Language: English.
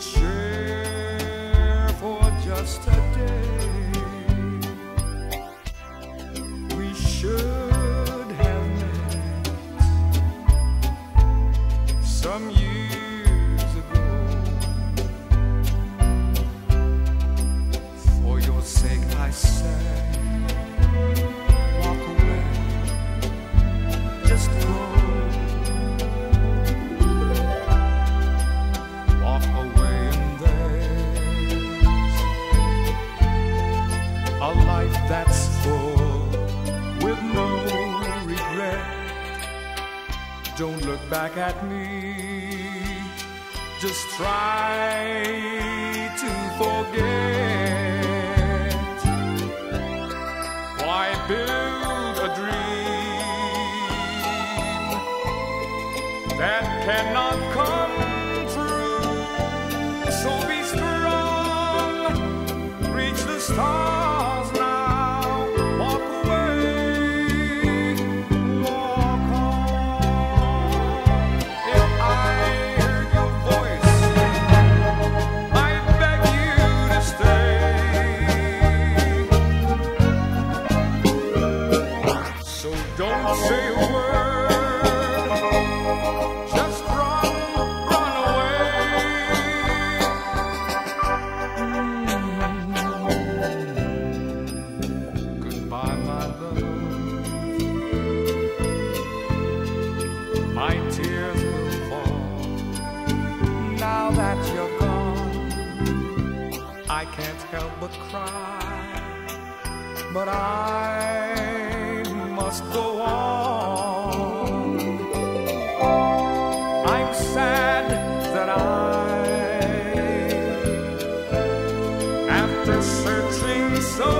share for just a day. We should have met some years ago. For your sake, I said. Don't look back at me. Just try to forget. Why build a dream that cannot come true? So be strong, reach the stars but cry, but I must go. searching so